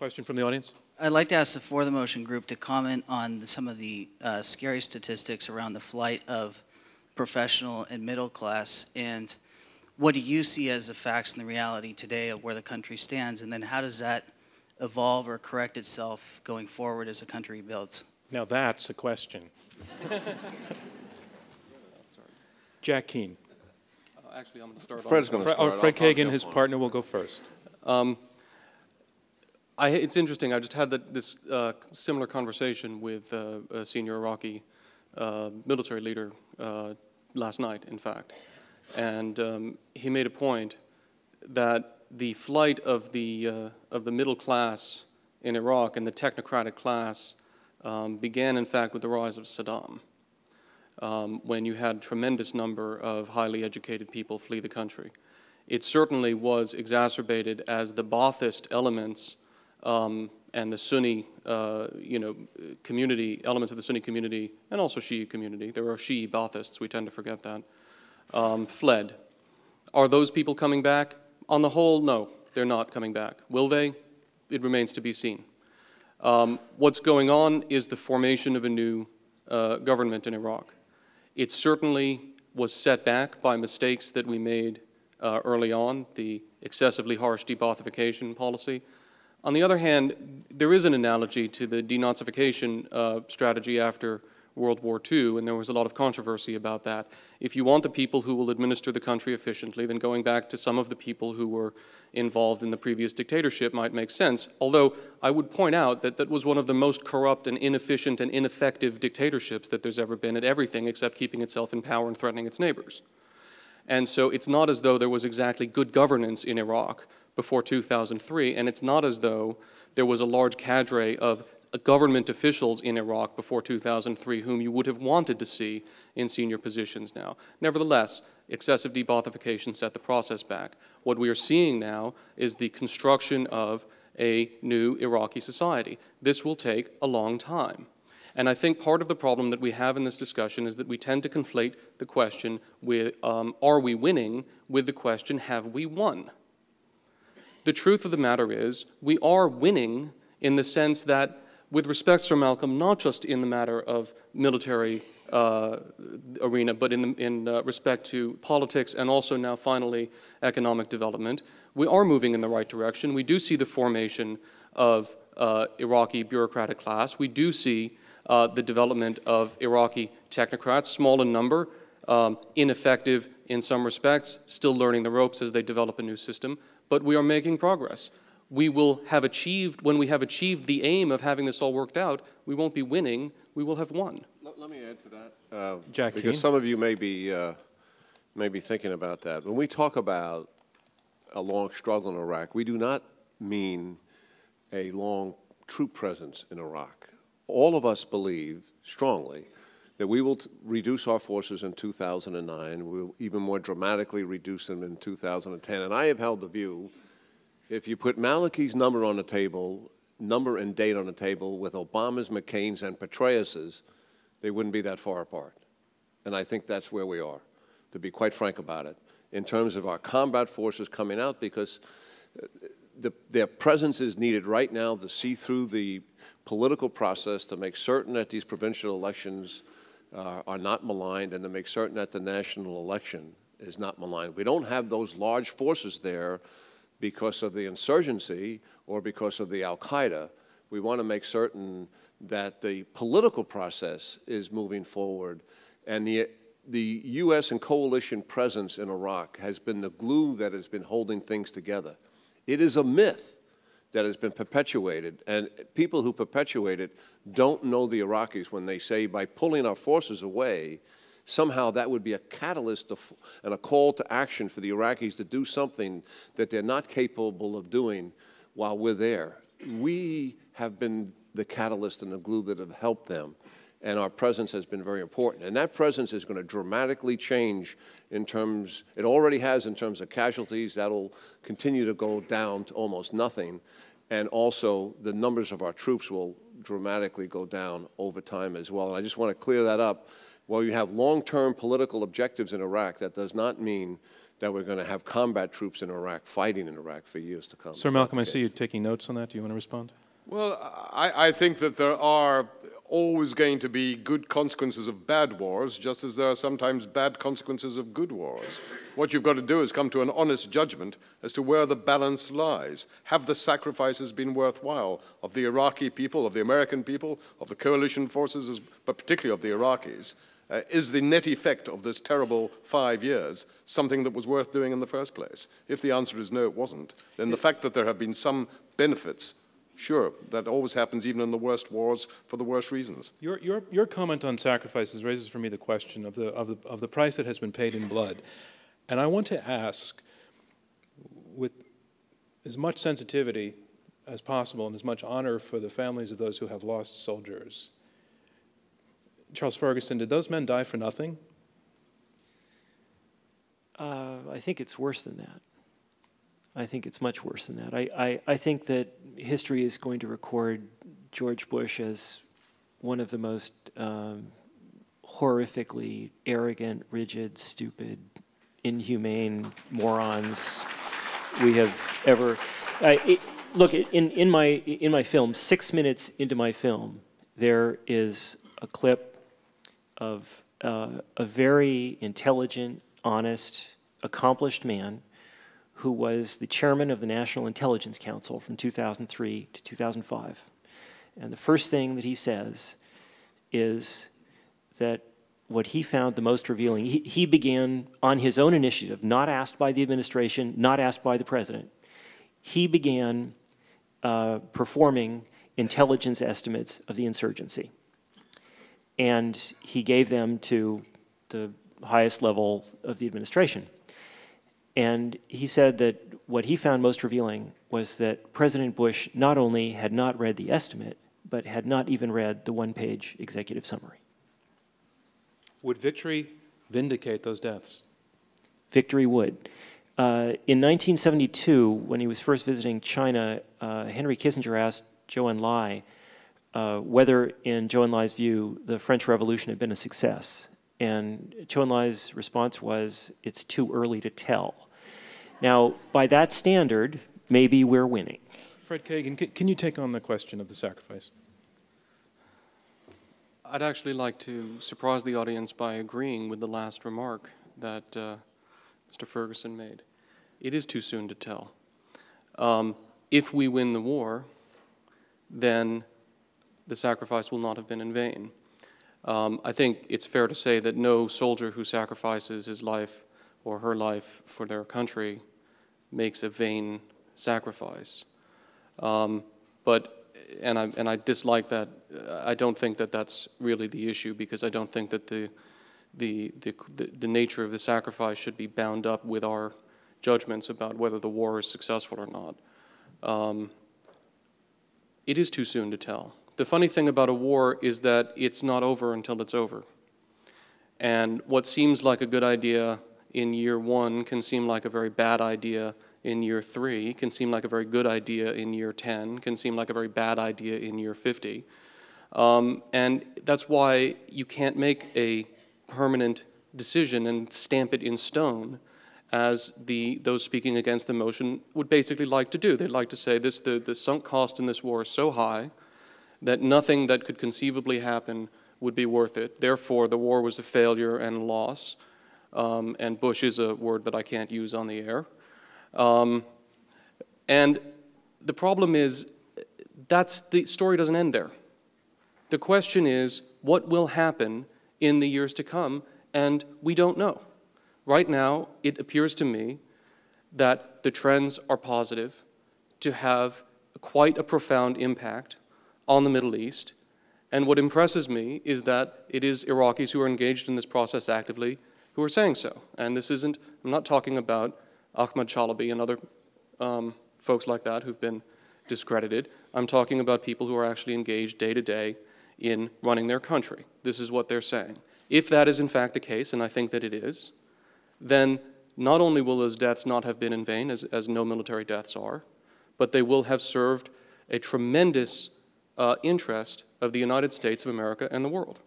Question from the audience? I'd like to ask the for the motion group to comment on the- some of the uh, scary statistics around the flight of professional and middle class, and what do you see as the facts and the reality today of where the country stands, and then how does that evolve or correct itself going forward as the country builds? Now that's a question. Jack Keane. Uh, Actually, I'm going to start. on- Fred's going to start. oh, I'll- Fred I'll Kagan, his partner, will go first. I, it's interesting. I just had that, this uh, similar conversation with uh, a senior Iraqi uh, military leader uh, last night, in fact, and um, he made a point that the flight of the uh, of the middle class in Iraq and the technocratic class um, began, in fact, with the rise of Saddam, um, when you had a tremendous number of highly educated people flee the country. It certainly was exacerbated as the Baathist elements um, and the Sunni, uh, you know, community, elements of the Sunni community, and also Shia community, there are Shia Baathists, we tend to forget that, um, fled. Are those people coming back? On the whole, no, they're not coming back. Will they? It remains to be seen. Um, what's going on is the formation of a new uh, government in Iraq. It certainly was set back by mistakes that we made uh, early on, the excessively harsh de-Baathification policy. On the other hand, there is an analogy to the denazification uh, strategy after World War II, and there was a lot of controversy about that. If you want the people who will administer the country efficiently, then going back to some of the people who were involved in the previous dictatorship might make sense. Although I would point out that that was one of the most corrupt and inefficient and ineffective dictatorships that there's ever been at everything except keeping itself in power and threatening its neighbors. And so it's not as though there was exactly good governance in Iraq before 2003, and it's not as though there was a large cadre of government officials in Iraq before 2003 whom you would have wanted to see in senior positions now. Nevertheless, excessive de-Baathification set the process back. What we are seeing now is the construction of a new Iraqi society. This will take a long time. And I think part of the problem that we have in this discussion is that we tend to conflate the question with, um, are we winning, with the question, have we won? The truth of the matter is, we are winning in the sense that, with respect, Sir Malcolm, not just in the matter of military uh, arena, but in, the, in uh, respect to politics and also now finally economic development, we are moving in the right direction. We do see the formation of uh, Iraqi bureaucratic class. We do see uh, the development of Iraqi technocrats, small in number, um, ineffective in some respects, still learning the ropes as they develop a new system, but we are making progress. We will have achieved, when we have achieved the aim of having this all worked out, we won't be winning, we will have won. Let, let me add to that. uh, Jack Because Keane. some of you may be, uh, may be thinking about that. When we talk about a long struggle in Iraq, we do not mean a long troop presence in Iraq. All of us believe strongly that we will reduce our forces in 2009. We'll even more dramatically reduce them in 2010. And I have held the view, if you put Maliki's number on the table, number and date on the table with Obama's, McCain's, and Petraeus's, they wouldn't be that far apart. And I think that's where we are, to be quite frank about it, in terms of our combat forces coming out, because uh, the, their presence is needed right now to see through the political process, to make certain that these provincial elections uh, are not maligned, and to make certain that the national election is not maligned. We don't have those large forces there because of the insurgency or because of the Al Qaeda. We want to make certain that the political process is moving forward and the, the U.S. and coalition presence in Iraq has been the glue that has been holding things together. It is a myth that has been perpetuated, and people who perpetuate it don't know the Iraqis when they say by pulling our forces away, somehow that would be a catalyst of, and a call to action for the Iraqis to do something that they're not capable of doing while we're there. We have been the catalyst and the glue that have helped them, and our presence has been very important. And that presence is going to dramatically change in terms, it already has in terms of casualties, that'll continue to go down to almost nothing, and also the numbers of our troops will dramatically go down over time as well. And I just want to clear that up while you have long-term political objectives in Iraq, that does not mean that we're going to have combat troops in Iraq fighting in Iraq for years to come. Sir Malcolm, I see you taking notes on that. Do you want to respond? Well, I, I think that there are always going to be good consequences of bad wars, just as there are sometimes bad consequences of good wars. What you've got to do is come to an honest judgment as to where the balance lies. Have the sacrifices been worthwhile of the Iraqi people, of the American people, of the coalition forces, but particularly of the Iraqis? Uh, is the net effect of this terrible five years something that was worth doing in the first place? If the answer is no, it wasn't, then the fact that there have been some benefits Sure, that always happens even in the worst wars for the worst reasons. Your, your, your comment on sacrifices raises for me the question of the, of, the, of the price that has been paid in blood. And I want to ask, with as much sensitivity as possible and as much honor for the families of those who have lost soldiers, Charles Ferguson, did those men die for nothing? Uh, I think it's worse than that. I think it's much worse than that. I, I, I think that history is going to record George Bush as one of the most um, horrifically arrogant, rigid, stupid, inhumane morons we have ever. I it, look in, in my in my film, six minutes into my film, there is a clip of uh, a very intelligent, honest, accomplished man who was the chairman of the National Intelligence Council from 2003 to 2005. And the first thing that he says is that what he found the most revealing, he, he began on his own initiative, not asked by the administration, not asked by the president. He began uh, performing intelligence estimates of the insurgency and he gave them to the highest level of the administration. And he said that what he found most revealing was that President Bush not only had not read the estimate, but had not even read the one page executive summary. Would victory vindicate those deaths? Victory would. Uh, in 1972, when he was first visiting China, uh, Henry Kissinger asked Zhou Enlai uh, whether, in Zhou Enlai's view, the French Revolution had been a success. And Zhou Enlai's response was, it's too early to tell. Now, by that standard, maybe we're winning. Fred Kagan, can, can you take on the question of the sacrifice? I'd actually like to surprise the audience by agreeing with the last remark that uh, Mr. Ferguson made. It is too soon to tell. Um, if we win the war, then the sacrifice will not have been in vain. Um, I think it's fair to say that no soldier who sacrifices his life or her life for their country makes a vain sacrifice. Um, but and I and I dislike that. I don't think that that's really the issue because I don't think that the the the the, the nature of the sacrifice should be bound up with our judgments about whether the war is successful or not. Um, it is too soon to tell. The funny thing about a war is that it's not over until it's over. And what seems like a good idea in year one can seem like a very bad idea in year three, can seem like a very good idea in year 10, can seem like a very bad idea in year 50. Um, and that's why you can't make a permanent decision and stamp it in stone as the, those speaking against the motion would basically like to do. They'd like to say this, the, the sunk cost in this war is so high that nothing that could conceivably happen would be worth it. Therefore, the war was a failure and loss. Um, and Bush is a word that I can't use on the air. Um, and the problem is, that's the story doesn't end there. The question is, what will happen in the years to come? And we don't know. Right now, it appears to me that the trends are positive to have quite a profound impact on the Middle East. And what impresses me is that it is Iraqis who are engaged in this process actively who are saying so. And this isn't, I'm not talking about Ahmad Chalabi and other um, folks like that who've been discredited. I'm talking about people who are actually engaged day to day in running their country. This is what they're saying. If that is in fact the case, and I think that it is, then not only will those deaths not have been in vain, as, as no military deaths are, but they will have served a tremendous uh, interest of the United States of America and the world.